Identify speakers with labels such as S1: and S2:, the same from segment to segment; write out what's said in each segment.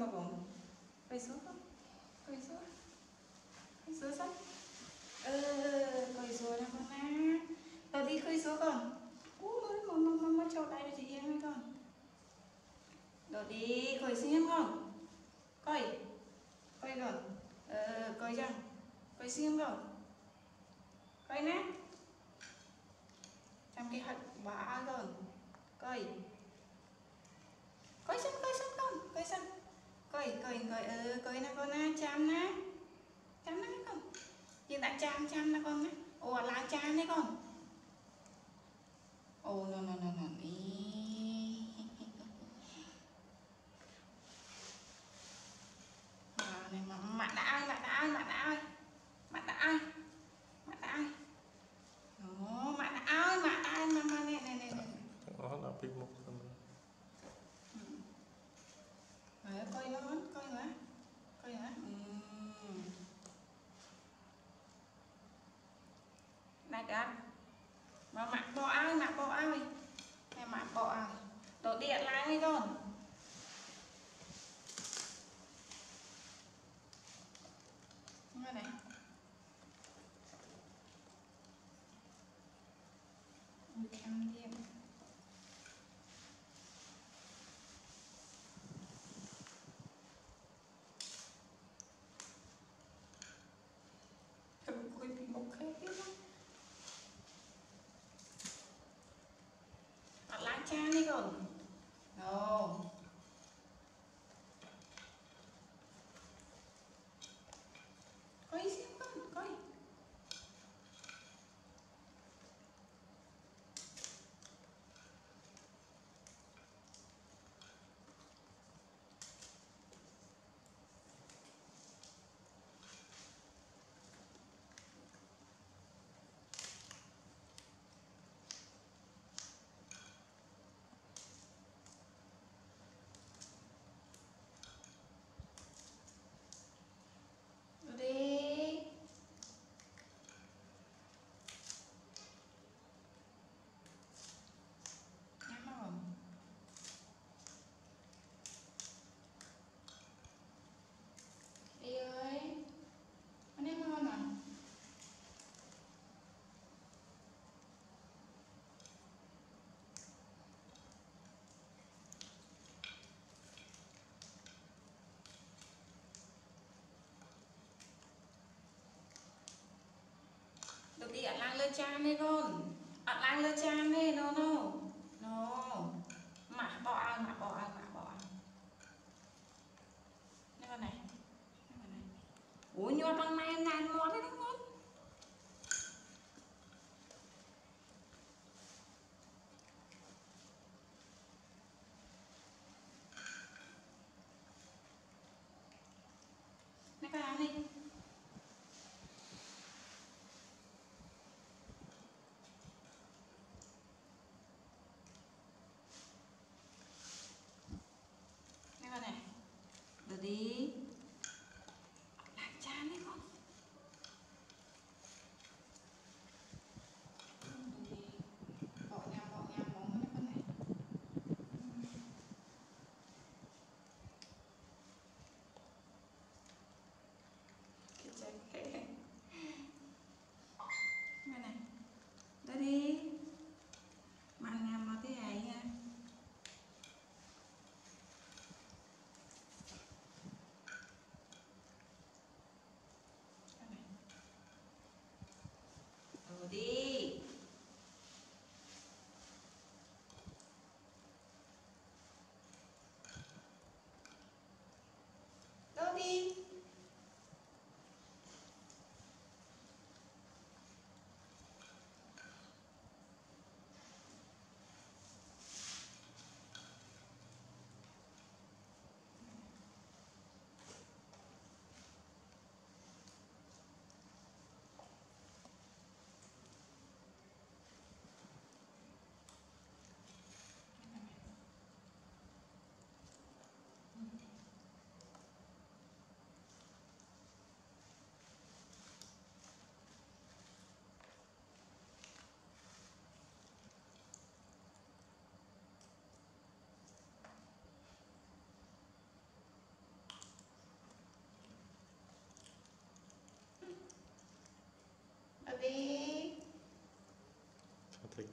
S1: mà còn cười xuống không bom. xuống sopa? xuống Coisou sao? Ờ, coisou nè con nè. Tao đi coisou con. Ú, mới mà mà mà cho tay cho chị em hay con. Đồ đi coisou em con. Coi. Coi con. Ờ, coi chăng? Coi xiêm con. Coi nè. កុយណាកូនណាចាំណាចាំណាកូនយើងដាក់ចាំចាំណាកូនណាអូអត់ឡើងចាំទេកូនអូ no no no no អី Này mà mặt bỏ ai mặt bỏ ai? Mẹ mặt ai? Đổ điện lại đi con 加那个นี้ đi cha đi con. Ăn lang lơ cha đi no no No Mà bỏ ăn mà bỏ ăn mà bỏ ăn. Đây con này Đây con này. Ủa nhô trong này đấy đúng không Này con ăn đi.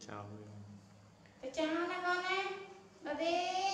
S1: ચાહું ચાહને કોને બધે